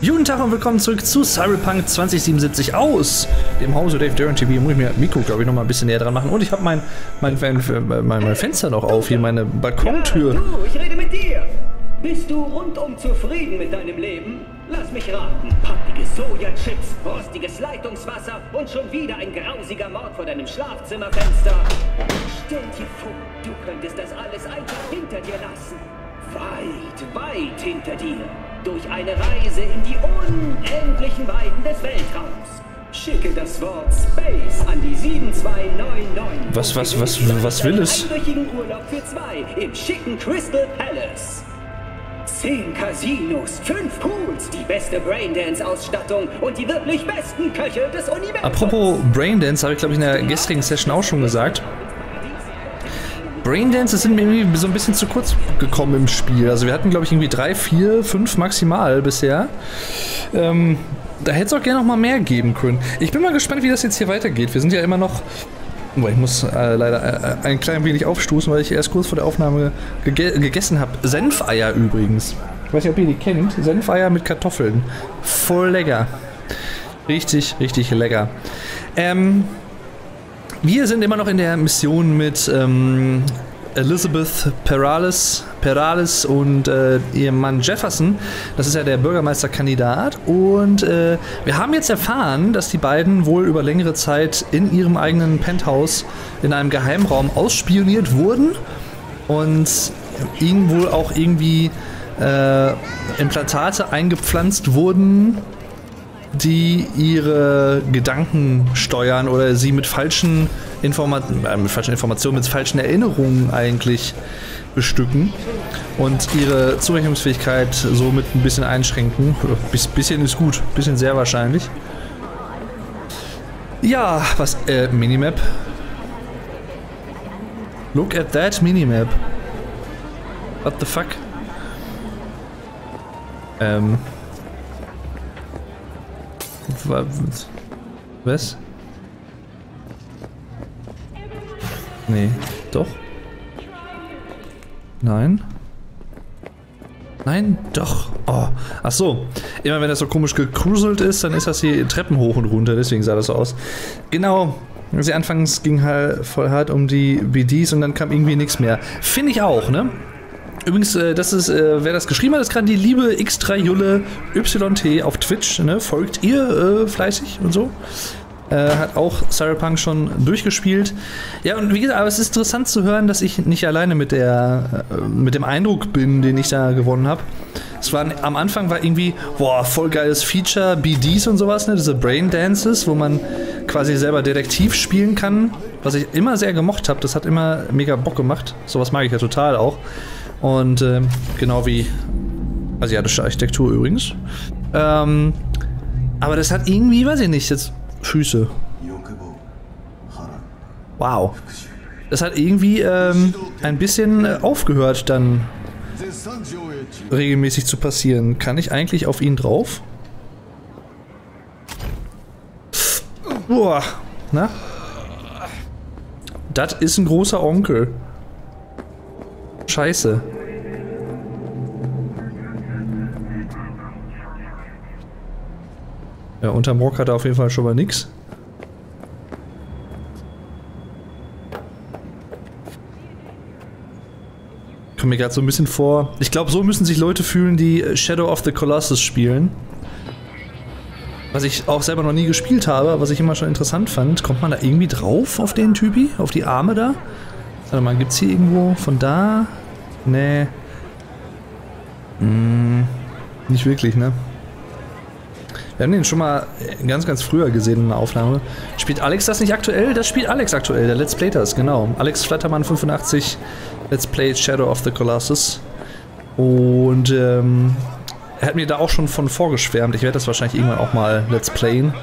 Guten Tag und willkommen zurück zu Cyberpunk 2077 aus dem Hause Dave Darren TV. Muss ich mir Mikro, glaube ich, noch mal ein bisschen näher dran machen. Und ich habe mein, mein, mein, mein, Fenster noch auf, hier meine Balkontür. Ja, du, ich rede mit dir. Bist du rundum zufrieden mit deinem Leben? Lass mich raten. Pappige Sojachips, rostiges Leitungswasser und schon wieder ein grausiger Mord vor deinem Schlafzimmerfenster. Stell dir vor, du könntest das alles einfach hinter dir lassen. Weit, weit hinter dir durch eine Reise in die unendlichen Weiten des Weltraums. Schicke das Wort Space an die 7299. Was, was, was, was will es? Urlaub für zwei im schicken Crystal Palace. Zehn Casinos, fünf Pools, die beste Braindance-Ausstattung und die wirklich besten Köche des Universums. Apropos Braindance, habe ich glaube ich in der gestrigen Session auch schon gesagt. Braindances sind mir irgendwie so ein bisschen zu kurz gekommen im Spiel. Also wir hatten, glaube ich, irgendwie drei, vier, fünf maximal bisher. Ähm, da hätte es auch gerne noch mal mehr geben können. Ich bin mal gespannt, wie das jetzt hier weitergeht. Wir sind ja immer noch... Oh, ich muss äh, leider äh, ein klein wenig aufstoßen, weil ich erst kurz vor der Aufnahme gege gegessen habe. Senfeier übrigens. Ich weiß nicht, ob ihr die kennt. Senfeier mit Kartoffeln. Voll lecker. Richtig, richtig lecker. Ähm, wir sind immer noch in der Mission mit ähm, Elizabeth Perales, Perales und äh, ihrem Mann Jefferson. Das ist ja der Bürgermeisterkandidat. Und äh, wir haben jetzt erfahren, dass die beiden wohl über längere Zeit in ihrem eigenen Penthouse in einem Geheimraum ausspioniert wurden und ihnen wohl auch irgendwie äh, Implantate eingepflanzt wurden, die ihre Gedanken steuern oder sie mit falschen, Informa äh, mit falschen Informationen, mit falschen Erinnerungen eigentlich bestücken und ihre Zurechnungsfähigkeit somit ein bisschen einschränken. Biss, bisschen ist gut, bisschen sehr wahrscheinlich. Ja, was, äh, Minimap. Look at that Minimap. What the fuck? Ähm. Was? Nee, doch. Nein. Nein, doch. Oh. Ach so. Immer wenn das so komisch gekruselt ist, dann ist das hier Treppen hoch und runter. Deswegen sah das so aus. Genau. Also anfangs ging halt voll hart um die BDs und dann kam irgendwie nichts mehr. Finde ich auch, ne? Übrigens, äh, das ist, äh, wer das geschrieben hat, ist gerade die liebe X3 Julle YT auf Twitch. Ne? Folgt ihr äh, fleißig und so. Äh, hat auch Cyberpunk schon durchgespielt. Ja, und wie gesagt, aber es ist interessant zu hören, dass ich nicht alleine mit der äh, mit dem Eindruck bin, den ich da gewonnen habe. Es war am Anfang war irgendwie, boah, voll geiles Feature, BDs und sowas, ne? Diese Brain Dances, wo man quasi selber Detektiv spielen kann, was ich immer sehr gemocht habe. Das hat immer mega Bock gemacht. Sowas mag ich ja total auch. Und äh, genau wie asiatische Architektur übrigens. Ähm, aber das hat irgendwie, weiß ich nicht, jetzt Füße. Wow. Das hat irgendwie ähm, ein bisschen äh, aufgehört dann regelmäßig zu passieren. Kann ich eigentlich auf ihn drauf? Boah. Na? Das ist ein großer Onkel. Scheiße. Ja, unterm Rock hat er auf jeden Fall schon mal nix. Kommt mir gerade so ein bisschen vor. Ich glaube, so müssen sich Leute fühlen, die Shadow of the Colossus spielen. Was ich auch selber noch nie gespielt habe, was ich immer schon interessant fand. Kommt man da irgendwie drauf auf den Typi? Auf die Arme da? Warte mal, gibt's hier irgendwo von da? Nee. Hm, nicht wirklich, ne? Wir haben den schon mal ganz, ganz früher gesehen in der Aufnahme. Spielt Alex das nicht aktuell? Das spielt Alex aktuell, der Let's Play das, genau. Alex Flattermann 85, Let's Play Shadow of the Colossus. Und ähm, er hat mir da auch schon von vorgeschwärmt. Ich werde das wahrscheinlich irgendwann auch mal Let's Playen.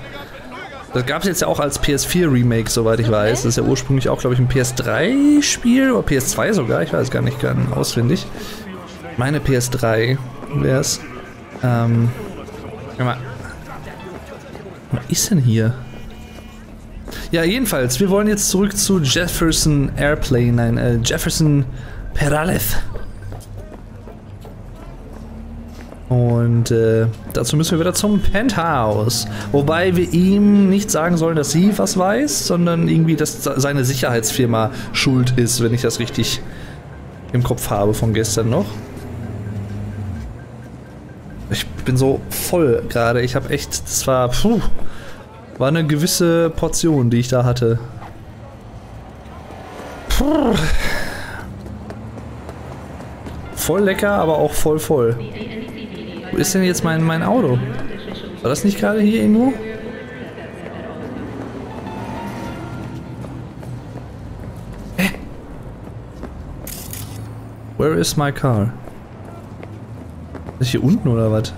Das gab es jetzt ja auch als PS4 Remake, soweit ich weiß. Das ist ja ursprünglich auch, glaube ich, ein PS3-Spiel oder PS2 sogar. Ich weiß gar nicht ganz auswendig. Meine PS3 wäre es. Ähm, mal. Was ist denn hier? Ja, jedenfalls, wir wollen jetzt zurück zu Jefferson Airplane, nein, äh, Jefferson Peralez. Und äh, dazu müssen wir wieder zum Penthouse. Wobei wir ihm nicht sagen sollen, dass sie was weiß, sondern irgendwie, dass seine Sicherheitsfirma schuld ist, wenn ich das richtig im Kopf habe von gestern noch. Bin so voll gerade. Ich habe echt, das war, puh, war eine gewisse Portion, die ich da hatte. Puh. Voll lecker, aber auch voll voll. Wo ist denn jetzt mein, mein Auto? War das nicht gerade hier irgendwo? Hä? Where is my car? Ist hier unten oder was?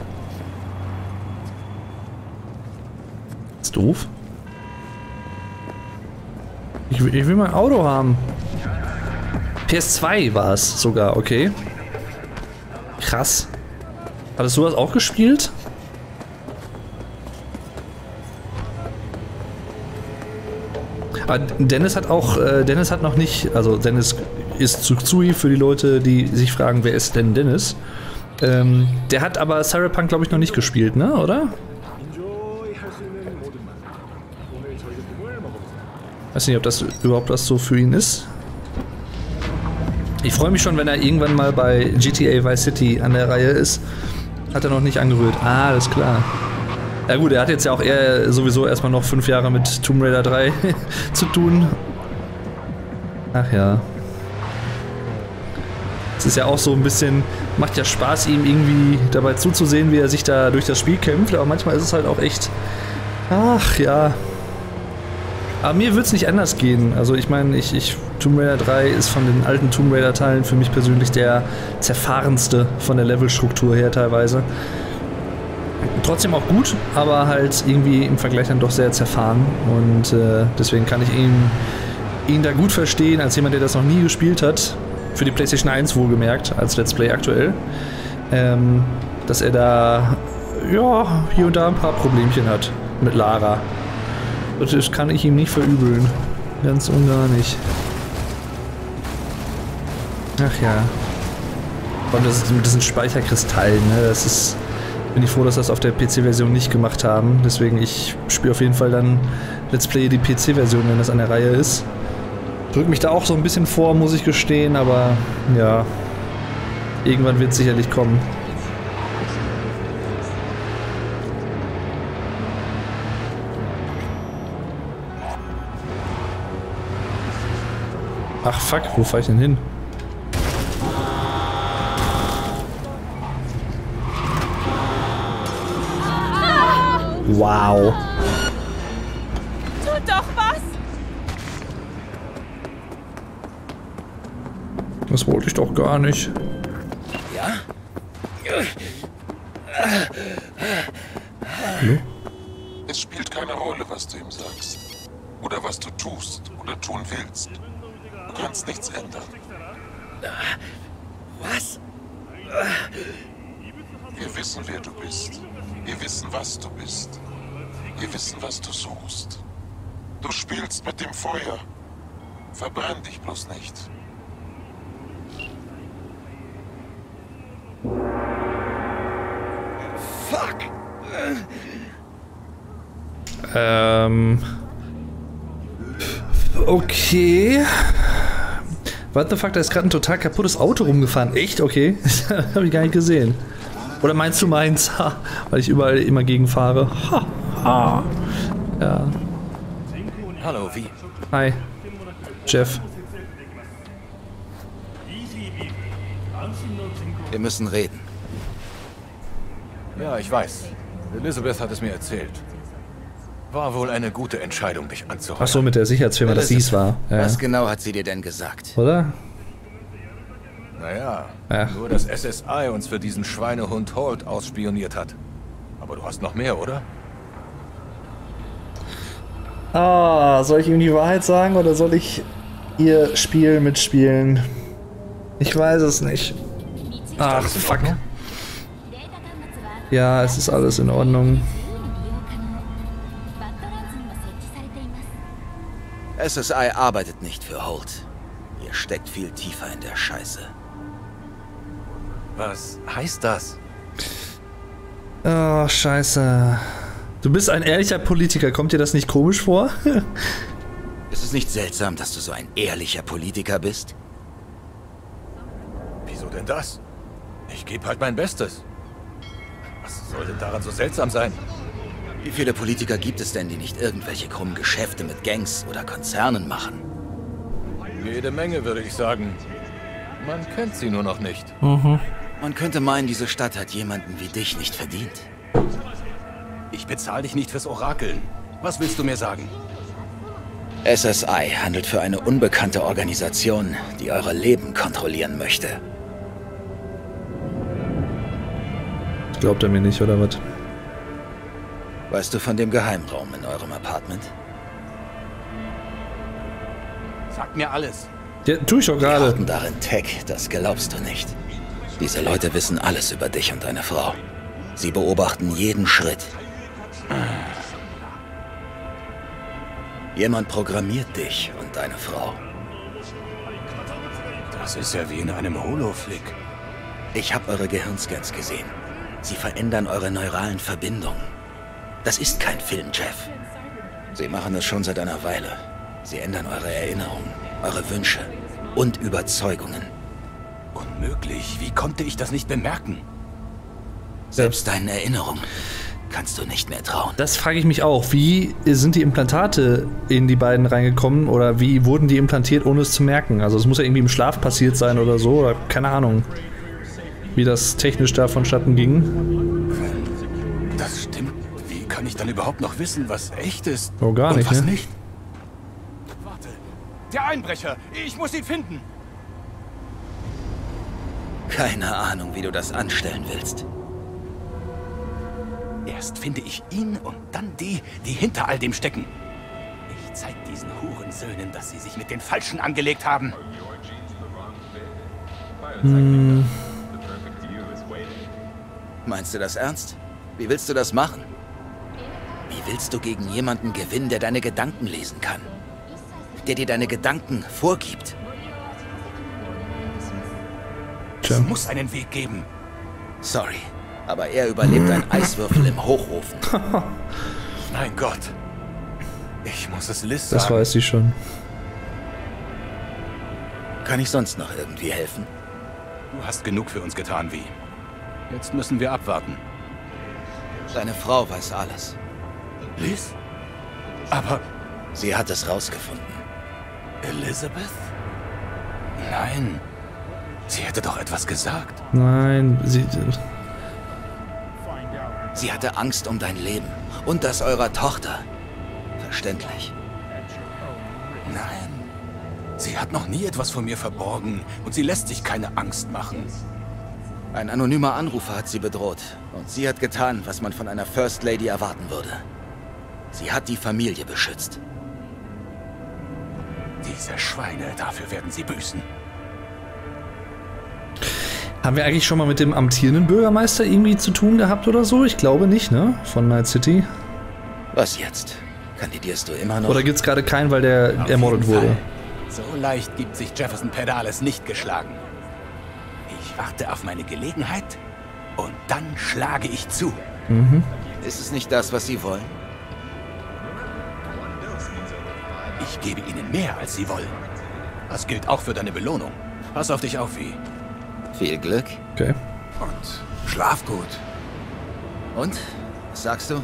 Doof. Ich, will- ich will mein Auto haben. PS2 war es sogar, okay. Krass. Hattest du das auch gespielt? Ah, Dennis hat auch, äh, Dennis hat noch nicht, also Dennis ist Tsui für die Leute, die sich fragen, wer ist denn Dennis? Ähm, der hat aber Cyberpunk, glaube ich, noch nicht gespielt, ne, oder? Weiß nicht, ob das überhaupt was so für ihn ist. Ich freue mich schon, wenn er irgendwann mal bei GTA Vice City an der Reihe ist. Hat er noch nicht angerührt. Ah, alles klar. Ja gut, er hat jetzt ja auch eher sowieso erstmal noch fünf Jahre mit Tomb Raider 3 zu tun. Ach ja. Es ist ja auch so ein bisschen, macht ja Spaß, ihm irgendwie dabei zuzusehen, wie er sich da durch das Spiel kämpft, aber manchmal ist es halt auch echt, ach ja. Aber mir wird es nicht anders gehen. Also ich meine, ich, ich, Tomb Raider 3 ist von den alten Tomb Raider Teilen für mich persönlich der zerfahrenste von der Levelstruktur her teilweise. Trotzdem auch gut, aber halt irgendwie im Vergleich dann doch sehr zerfahren. Und äh, deswegen kann ich ihn, ihn da gut verstehen, als jemand, der das noch nie gespielt hat. Für die PlayStation 1 wohlgemerkt, als Let's Play aktuell. Ähm, dass er da, ja, hier und da ein paar Problemchen hat mit Lara. Das kann ich ihm nicht verübeln. Ganz und gar nicht. Ach ja. Und das ist mit diesen Speicherkristallen, ne? Das ist. Bin ich froh, dass das auf der PC-Version nicht gemacht haben. Deswegen, ich spiele auf jeden Fall dann Let's Play die PC-Version, wenn das an der Reihe ist. Drück mich da auch so ein bisschen vor, muss ich gestehen, aber ja. Irgendwann wird es sicherlich kommen. Ach fuck, wo fahr ich denn hin? Wow. Tut doch was! Das wollte ich doch gar nicht. Hallo? Es spielt keine Rolle, was du ihm sagst. Oder was du tust oder tun willst. Du kannst nichts ändern. Was? Wir wissen, wer du bist. Wir wissen, was du bist. Wir wissen, was du suchst. Du spielst mit dem Feuer. Verbrenn dich bloß nicht. Fuck! Ähm. Okay. What the fuck, da ist gerade ein total kaputtes Auto rumgefahren. Echt? Okay. Habe ich gar nicht gesehen. Oder meinst du meins? Ha, weil ich überall immer gegenfahre. Ha, ha. Ja. Hallo, wie? Hi. Jeff. Wir müssen reden. Ja, ich weiß. Elizabeth hat es mir erzählt. War wohl eine gute Entscheidung, dich anzuheuern. Ach so, mit der Sicherheitsfirma, dass sie es war. Ja. Was genau hat sie dir denn gesagt? Oder? Naja, Ach. nur dass SSI uns für diesen Schweinehund Holt ausspioniert hat. Aber du hast noch mehr, oder? Ah, soll ich ihm die Wahrheit sagen oder soll ich ihr Spiel mitspielen? Ich weiß es nicht. Ach, fuck. Ja, es ist alles in Ordnung. SSI arbeitet nicht für Holt. Ihr steckt viel tiefer in der Scheiße. Was heißt das? Oh, scheiße. Du bist ein ehrlicher Politiker. Kommt dir das nicht komisch vor? Ist es nicht seltsam, dass du so ein ehrlicher Politiker bist? Wieso denn das? Ich gebe halt mein Bestes. Was soll denn daran so seltsam sein? Wie viele Politiker gibt es denn, die nicht irgendwelche krummen Geschäfte mit Gangs oder Konzernen machen? Jede Menge, würde ich sagen. Man kennt sie nur noch nicht. Man könnte meinen, diese Stadt hat jemanden wie dich nicht verdient. Ich bezahle dich nicht fürs Orakeln. Was willst du mir sagen? SSI handelt für eine unbekannte Organisation, die eure Leben kontrollieren möchte. Glaubt er mir nicht, oder was? Weißt du von dem Geheimraum in eurem Apartment? Sag mir alles. Ja, tu ich doch Wir gerade. hatten darin Tech, das glaubst du nicht. Diese Leute wissen alles über dich und deine Frau. Sie beobachten jeden Schritt. Jemand programmiert dich und deine Frau. Das ist ja wie in einem Holoflick. Ich habe eure Gehirnscans gesehen. Sie verändern eure neuralen Verbindungen. Das ist kein Film, Jeff. Sie machen es schon seit einer Weile. Sie ändern eure Erinnerungen, eure Wünsche und Überzeugungen. Unmöglich. Wie konnte ich das nicht bemerken? Selbst deinen Erinnerungen kannst du nicht mehr trauen. Das frage ich mich auch. Wie sind die Implantate in die beiden reingekommen oder wie wurden die implantiert, ohne es zu merken? Also es muss ja irgendwie im Schlaf passiert sein oder so, oder keine Ahnung, wie das technisch da vonstatten ging. Kann ich dann überhaupt noch wissen, was echt ist? Oh, gar und nicht, was ne? nicht? Warte. Der Einbrecher. Ich muss ihn finden. Keine Ahnung, wie du das anstellen willst. Erst finde ich ihn und dann die, die hinter all dem stecken. Ich zeig diesen Hurensöhnen, dass sie sich mit den Falschen angelegt haben. Meinst du das ernst? Wie willst du das machen? Willst du gegen jemanden gewinnen, der deine Gedanken lesen kann? Der dir deine Gedanken vorgibt? Es muss einen Weg geben. Sorry, aber er überlebt einen Eiswürfel im Hochofen. Mein Gott. Ich muss es Liz Das weiß ich schon. Kann ich sonst noch irgendwie helfen? Du hast genug für uns getan, wie. Jetzt müssen wir abwarten. Deine Frau weiß alles. Liz? Aber Sie hat es rausgefunden. Elizabeth? Nein. Sie hätte doch etwas gesagt. Nein, sie. Sie hatte Angst um dein Leben und das eurer Tochter. Verständlich. Nein. Sie hat noch nie etwas von mir verborgen und sie lässt sich keine Angst machen. Ein anonymer Anrufer hat sie bedroht und sie hat getan, was man von einer First Lady erwarten würde. Sie hat die Familie beschützt. Diese Schweine, dafür werden sie büßen. Haben wir eigentlich schon mal mit dem amtierenden Bürgermeister irgendwie zu tun gehabt oder so? Ich glaube nicht, ne? Von Night City. Was jetzt? Kandidierst du immer noch? Oder gibt's gerade keinen, weil der Auf ermordet wurde? Fall. So leicht gibt sich Jefferson Pedales nicht geschlagen. Ich warte auf meine Gelegenheit und dann schlage ich zu. Ist es nicht das, was sie wollen? Ich gebe ihnen mehr, als sie wollen. Das gilt auch für deine Belohnung. Pass auf dich auf, wie. Viel Glück. Okay. Und schlaf gut. Und? Was sagst du?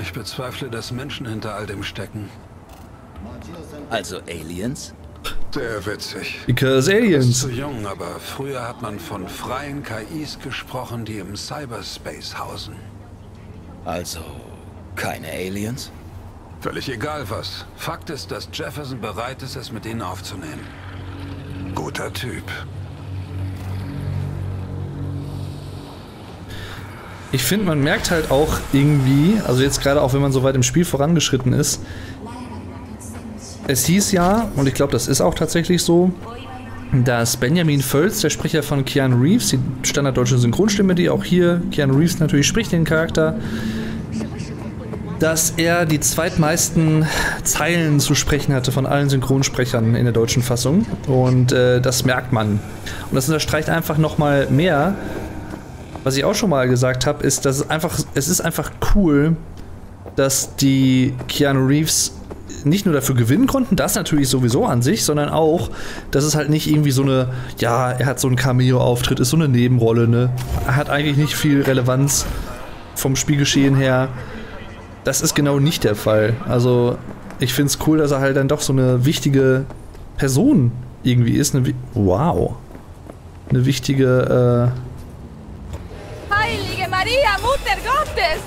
Ich bezweifle, dass Menschen hinter all dem stecken. Also Aliens? Sehr witzig. Because Aliens. zu jung, aber früher hat man von freien KIs gesprochen, die im Cyberspace hausen. Also keine Aliens? Völlig egal was. Fakt ist, dass Jefferson bereit ist, es mit ihnen aufzunehmen. Guter Typ. Ich finde, man merkt halt auch irgendwie, also jetzt gerade auch wenn man so weit im Spiel vorangeschritten ist, es hieß ja, und ich glaube, das ist auch tatsächlich so, dass Benjamin Völz, der Sprecher von Keanu Reeves, die standarddeutsche Synchronstimme, die auch hier Keanu Reeves natürlich spricht, den Charakter, dass er die zweitmeisten Zeilen zu sprechen hatte von allen Synchronsprechern in der deutschen Fassung. Und äh, das merkt man. Und das unterstreicht einfach nochmal mehr, was ich auch schon mal gesagt habe, ist, dass es einfach, es ist einfach cool, dass die Keanu Reeves nicht nur dafür gewinnen konnten, das natürlich sowieso an sich, sondern auch, dass es halt nicht irgendwie so eine, ja, er hat so einen Cameo-Auftritt, ist so eine Nebenrolle, ne? Er hat eigentlich nicht viel Relevanz vom Spielgeschehen her. Das ist genau nicht der Fall. Also, ich finde es cool, dass er halt dann doch so eine wichtige Person irgendwie ist. Eine, wow. Eine wichtige, äh Heilige Maria, Mutter Gottes!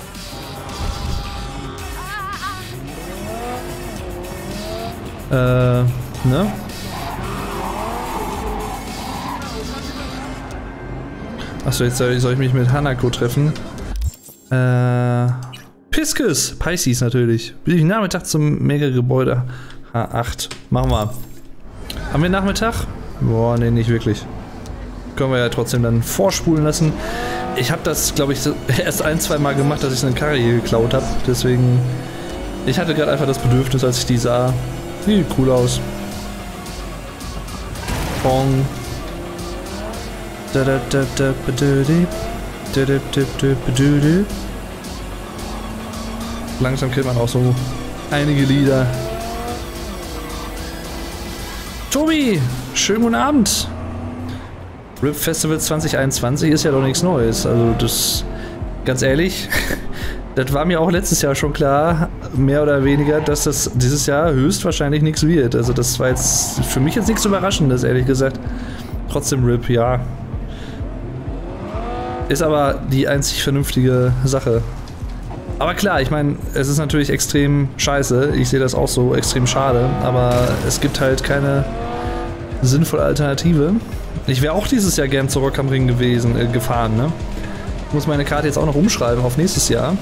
Äh, ne? Achso, jetzt soll ich, soll ich mich mit Hanako treffen. Äh, Piskes, Pisces natürlich. Bin ich Nachmittag zum Mega-Gebäude H8. Machen wir. Haben wir Nachmittag? Boah, nee, nicht wirklich. Können wir ja trotzdem dann vorspulen lassen. Ich habe das, glaube ich, erst ein, zwei Mal gemacht, dass ich eine Karre hier geklaut habe. Deswegen, ich hatte gerade einfach das Bedürfnis, als ich die sah, Sieht cool aus. Bong. Langsam kennt man auch so einige Lieder. Tobi, schönen guten Abend. RIP Festival 2021 ist ja doch nichts Neues. Also das, ganz ehrlich, das war mir auch letztes Jahr schon klar, mehr oder weniger, dass das dieses Jahr höchstwahrscheinlich nichts wird. Also das war jetzt für mich jetzt nichts Überraschendes, ehrlich gesagt. Trotzdem RIP, ja. Ist aber die einzig vernünftige Sache. Aber klar, ich meine, es ist natürlich extrem scheiße. Ich sehe das auch so extrem schade. Aber es gibt halt keine sinnvolle Alternative. Ich wäre auch dieses Jahr gern zu Rock am Ring gewesen, äh, gefahren, ne? Ich muss meine Karte jetzt auch noch umschreiben auf nächstes Jahr.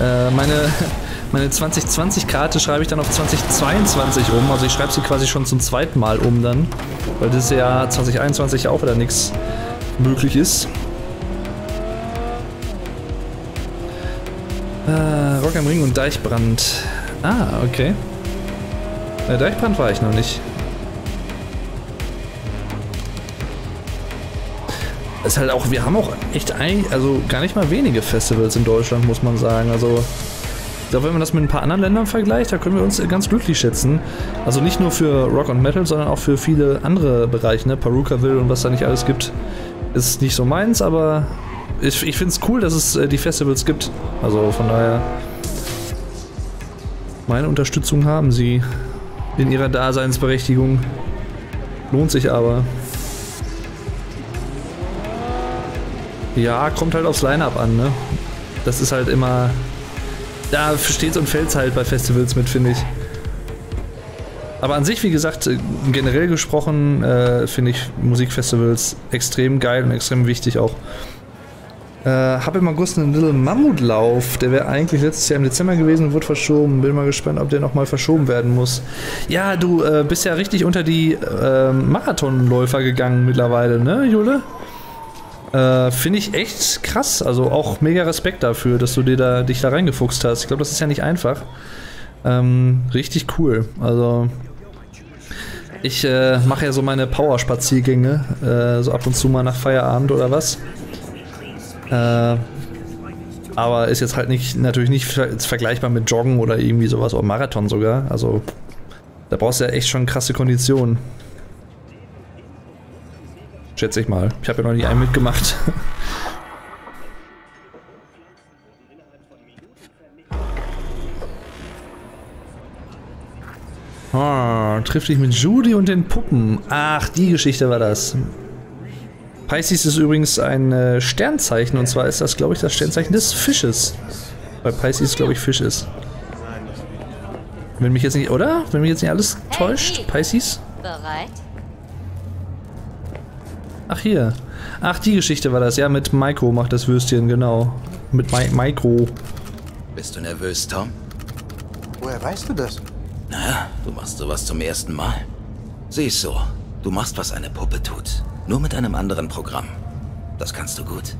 Äh, meine, meine 2020-Karte schreibe ich dann auf 2022 um. Also ich schreibe sie quasi schon zum zweiten Mal um dann. Weil dieses Jahr 2021 auch wieder nichts möglich ist. Äh, Rock am Ring und Deichbrand. Ah, okay. Äh, Deichbrand war ich noch nicht. ist halt auch, wir haben auch echt ein, also gar nicht mal wenige Festivals in Deutschland, muss man sagen. Also ich glaube, wenn man das mit ein paar anderen Ländern vergleicht, da können wir uns ganz glücklich schätzen. Also nicht nur für Rock und Metal, sondern auch für viele andere Bereiche, ne? Perukaville und was da nicht alles gibt, ist nicht so meins, aber ich, ich finde es cool, dass es äh, die Festivals gibt. Also von daher, meine Unterstützung haben sie in ihrer Daseinsberechtigung. Lohnt sich aber. Ja, kommt halt aufs Line-Up an, ne? Das ist halt immer. Da steht's und fällt's halt bei Festivals mit, finde ich. Aber an sich, wie gesagt, äh, generell gesprochen, äh, finde ich Musikfestivals extrem geil und extrem wichtig auch. Äh, habe im August einen Little Mammutlauf, der wäre eigentlich letztes Jahr im Dezember gewesen wurde verschoben. Bin mal gespannt, ob der nochmal verschoben werden muss. Ja, du äh, bist ja richtig unter die äh, Marathonläufer gegangen mittlerweile, ne, Jule? Äh, Finde ich echt krass. Also auch mega Respekt dafür, dass du dir da, dich da reingefuchst hast. Ich glaube, das ist ja nicht einfach. Ähm, richtig cool. Also ich äh, mache ja so meine Power-Spaziergänge, äh, so ab und zu mal nach Feierabend oder was. Äh, aber ist jetzt halt nicht natürlich nicht vergleichbar mit Joggen oder irgendwie sowas oder Marathon sogar. Also da brauchst du ja echt schon krasse Konditionen. Schätze ich mal. Ich habe ja noch nie einen mitgemacht. oh, trifft dich mit Judy und den Puppen. Ach, die Geschichte war das. Pisces ist übrigens ein äh, Sternzeichen und zwar ist das, glaube ich, das Sternzeichen des Fisches. Weil Pisces, glaube ich, Fisch ist. Wenn mich jetzt nicht, oder? Wenn mich jetzt nicht alles täuscht, Pisces? Bereit? Ach, hier. Ach, die Geschichte war das. Ja, mit Maiko macht das Würstchen, genau. Mit Ma Maiko. Bist du nervös, Tom? Woher weißt du das? Na, du machst sowas zum ersten Mal. Siehst so, du machst, was eine Puppe tut. Nur mit einem anderen Programm. Das kannst du gut.